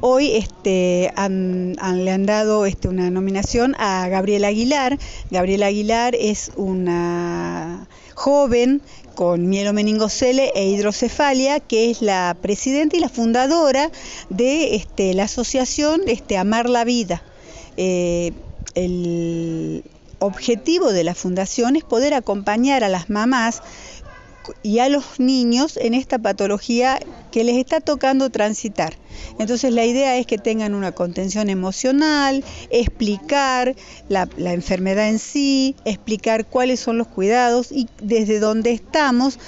hoy este, le han dado este, una nominación a Gabriela Aguilar. Gabriela Aguilar es una joven con mielomeningocele e hidrocefalia, que es la presidenta y la fundadora de este, la asociación Amar la Vida. Eh, el objetivo de la fundación es poder acompañar a las mamás y a los niños en esta patología que les está tocando transitar. Entonces la idea es que tengan una contención emocional, explicar la, enfermedad en sí, explicar cuáles son los cuidados y desde donde estamos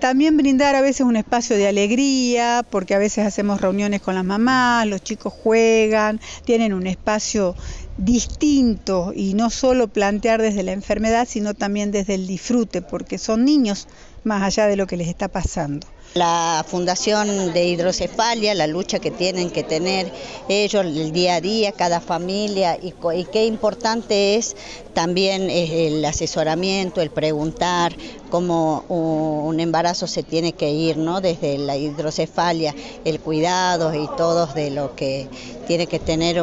también brindar a veces un espacio de alegría, porque a veces hacemos reuniones con las mamás, los chicos juegan, tienen un espacio distinto y no solo plantear desde la enfermedad, sino también desde el disfrute, porque son niños más allá de lo que les está pasando. La fundación de hidrocefalia, la lucha que tienen que tener ellos el día a día, cada familia, y, qué importante es también eh, el asesoramiento, el preguntar cómo un embarazo se tiene que ir, ¿no? Desde la hidrocefalia, el cuidado y todo de lo que tiene que tener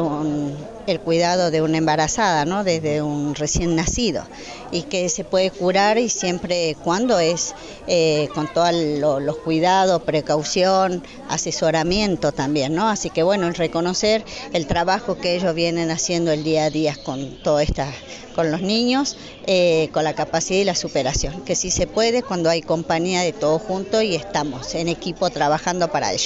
el cuidado de una embarazada, ¿no? Desde un recién nacido y que se puede curar y siempre cuando es eh, con todos los cuidados, precaución, asesoramiento también, ¿no? Así que bueno, el reconocer el trabajo que ellos vienen haciendo el día a día con toda esta con los niños, eh, con la capacidad y la superación, que sí se puede cuando hay compañía de todos juntos y estamos en equipo trabajando para ello.